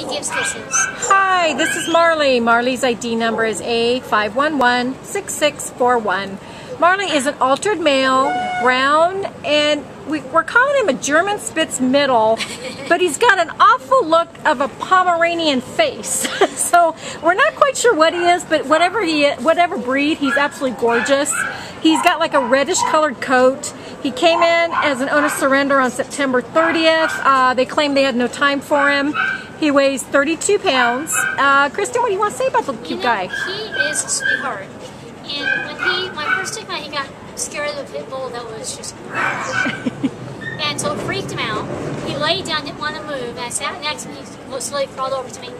he gives kisses. Hi, this is Marley. Marley's ID number is A5116641. Marley is an altered male, brown, and we, are calling him a German Spitz Mittel, but he's got an awful look of a Pomeranian face. so we're not quite sure what he is, but whatever he is, whatever breed, he's absolutely gorgeous. He's got like a reddish colored coat. He came in as an owner surrender on September 30th. Uh, they claimed they had no time for him. He weighs 32 pounds. Uh, Kristen, what do you want to say about the cute you know, guy? He is a sweetheart. And when he, my first took him out, he got scared of the pit bull that was just. and so it freaked him out. He laid down, didn't want to move. And I sat next to him. He slowly crawled over to me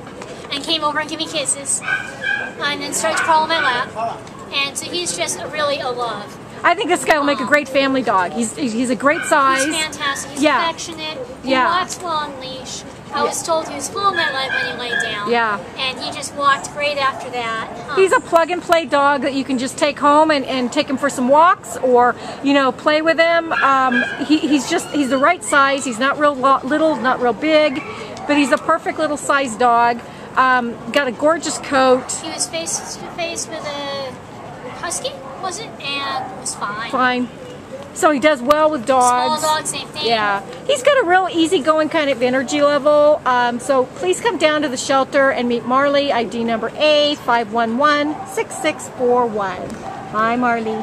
and came over and gave me kisses. And then started to crawl on my lap. And so he's just a, really a love. I think this guy will make a great family dog. He's he's a great size. He's fantastic. He's Yeah. affectionate. He Yeah. walks well on leash. I was told he was full of my leg when he laid down. Yeah. And he just walked great after that. Um, He's a plug and play dog that you can just take home and, and take him for some walks or, you know, play with him. Um, he, he's just, he's the right size. He's not real lo- little, not real big, but he's a perfect little size dog. Um, got a gorgeous coat. He was face to face with a husky, was it? And was fine. Fine. So he does well with dogs. Small dog, same thing. Yeah, he's got a real easygoing kind of energy level. Um, so please come down to the shelter and meet Marley, ID number A5116641. Hi, Marley.